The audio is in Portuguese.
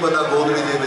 Curitiba da Golden